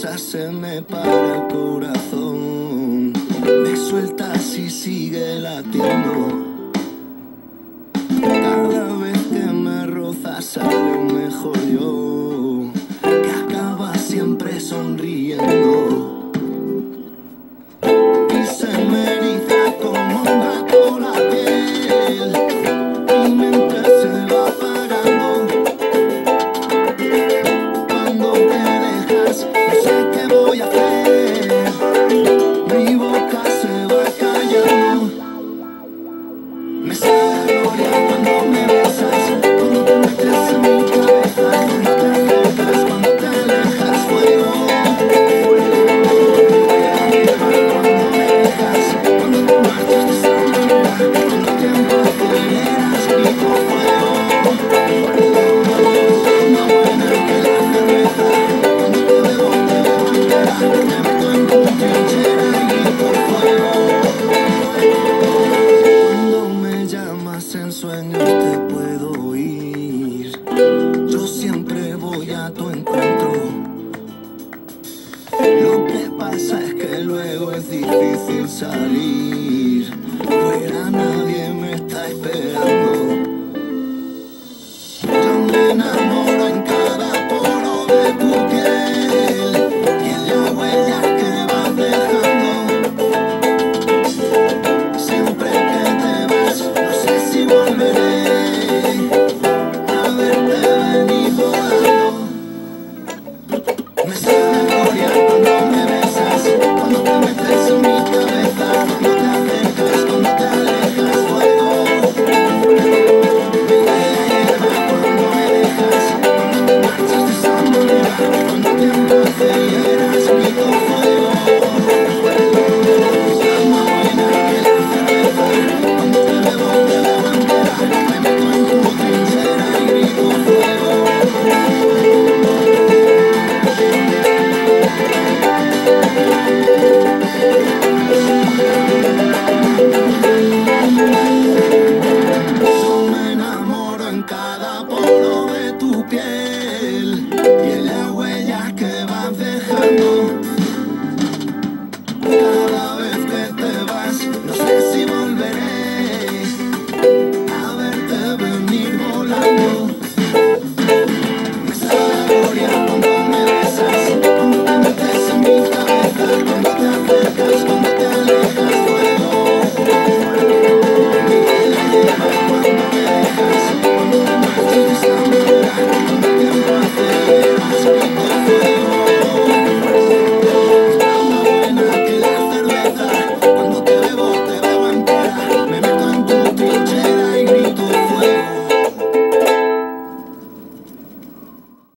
se me para el corazón. Me sueltas y sigue latiendo. Cada vez que me rozas sale mejor yo. Me está sueños te puedo oír. Yo siempre voy a tu encuentro. Lo que pasa es que luego es difícil salir. Fuera nadie.